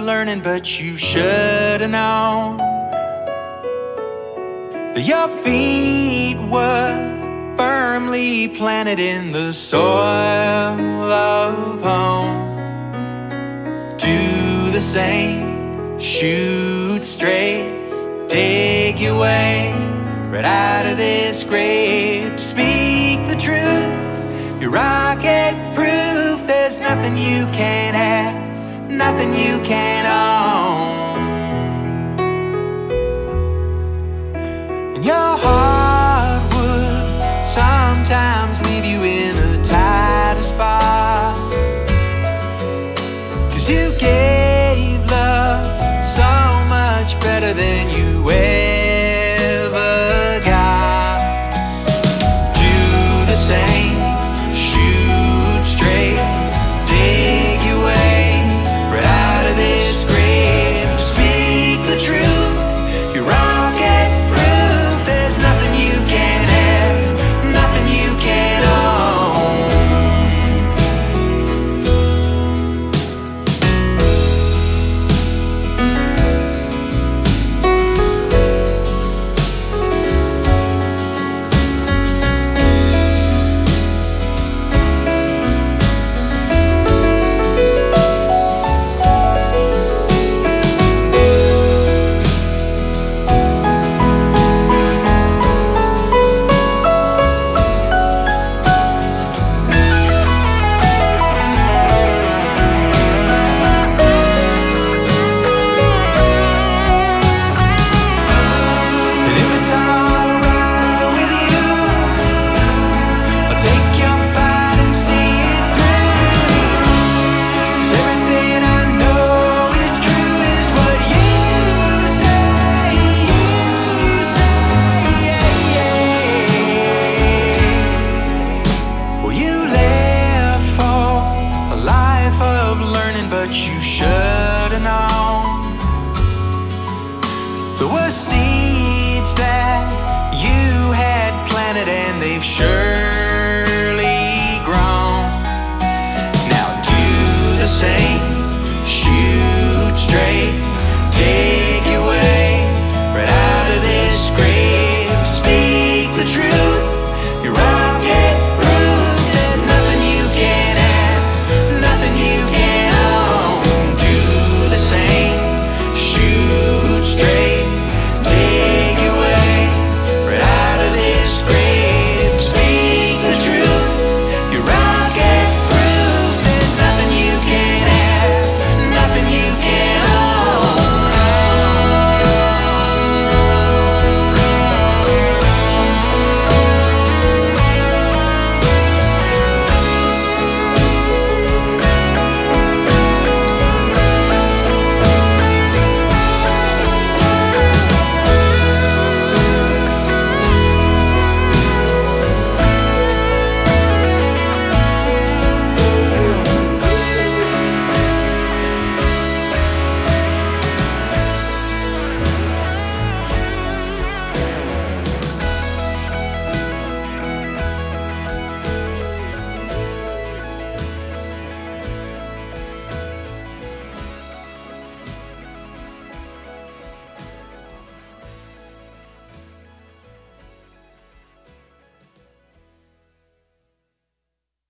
learning, but you should have known that your feet were firmly planted in the soil of home. Do the same, shoot straight, take your way right out of this grave. Speak the truth, you're rocket proof. There's nothing you can't have, nothing you can't own. And your heart would sometimes leave you in a tighter spot. Cause you gave love so much better than you have known. There were seeds that you had planted and they've surely grown. Now do the same.